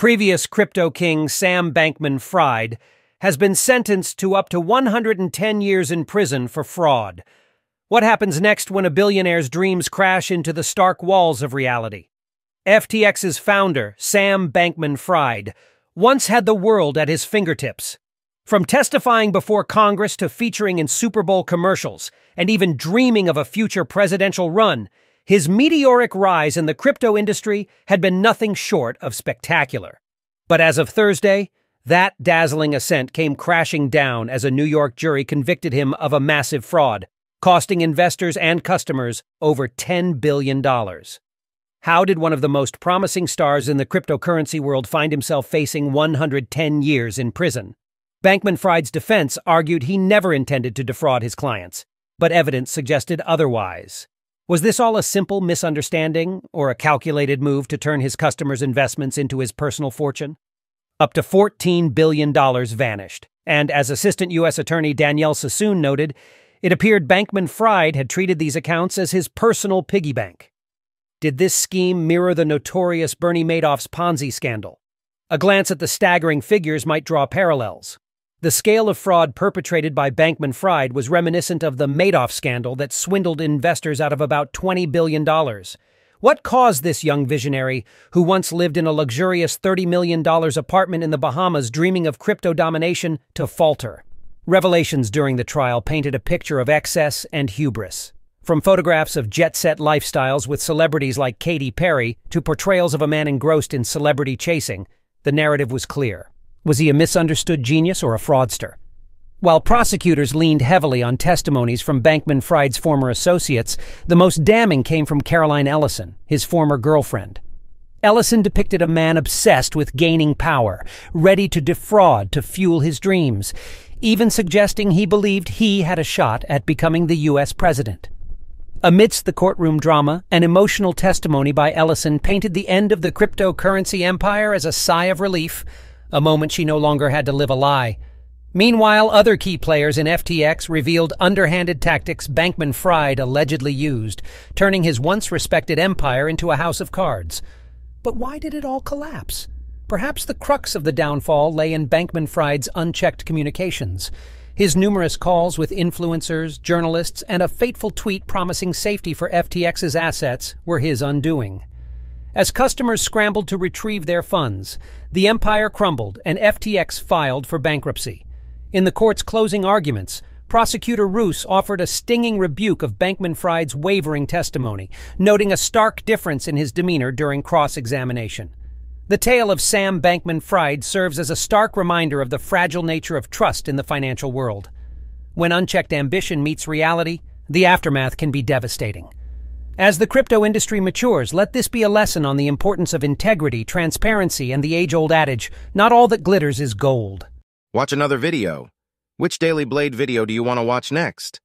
Previous crypto king Sam Bankman Fried has been sentenced to up to 110 years in prison for fraud. What happens next when a billionaire's dreams crash into the stark walls of reality? FTX's founder, Sam Bankman Fried, once had the world at his fingertips. From testifying before Congress to featuring in Super Bowl commercials and even dreaming of a future presidential run, his meteoric rise in the crypto industry had been nothing short of spectacular. But as of Thursday, that dazzling ascent came crashing down as a New York jury convicted him of a massive fraud, costing investors and customers over $10 billion. How did one of the most promising stars in the cryptocurrency world find himself facing 110 years in prison? Bankman Fried's defense argued he never intended to defraud his clients, but evidence suggested otherwise. Was this all a simple misunderstanding or a calculated move to turn his customers' investments into his personal fortune? Up to $14 billion vanished, and as Assistant U.S. Attorney Danielle Sassoon noted, it appeared Bankman Fried had treated these accounts as his personal piggy bank. Did this scheme mirror the notorious Bernie Madoff's Ponzi scandal? A glance at the staggering figures might draw parallels. The scale of fraud perpetrated by Bankman Fried was reminiscent of the Madoff scandal that swindled investors out of about $20 billion. What caused this young visionary, who once lived in a luxurious $30 million apartment in the Bahamas dreaming of crypto domination, to falter? Revelations during the trial painted a picture of excess and hubris. From photographs of jet set lifestyles with celebrities like Katy Perry to portrayals of a man engrossed in celebrity chasing, the narrative was clear. Was he a misunderstood genius or a fraudster? While prosecutors leaned heavily on testimonies from Bankman Fried's former associates, the most damning came from Caroline Ellison, his former girlfriend. Ellison depicted a man obsessed with gaining power, ready to defraud to fuel his dreams, even suggesting he believed he had a shot at becoming the U.S. president. Amidst the courtroom drama, an emotional testimony by Ellison painted the end of the cryptocurrency empire as a sigh of relief a moment she no longer had to live a lie. Meanwhile, other key players in FTX revealed underhanded tactics Bankman Fried allegedly used, turning his once respected empire into a house of cards. But why did it all collapse? Perhaps the crux of the downfall lay in Bankman Fried's unchecked communications. His numerous calls with influencers, journalists, and a fateful tweet promising safety for FTX's assets were his undoing. As customers scrambled to retrieve their funds, the empire crumbled and FTX filed for bankruptcy. In the court's closing arguments, Prosecutor Roos offered a stinging rebuke of Bankman Fried's wavering testimony, noting a stark difference in his demeanor during cross-examination. The tale of Sam Bankman Fried serves as a stark reminder of the fragile nature of trust in the financial world. When unchecked ambition meets reality, the aftermath can be devastating. As the crypto industry matures, let this be a lesson on the importance of integrity, transparency, and the age-old adage, not all that glitters is gold. Watch another video. Which Daily Blade video do you want to watch next?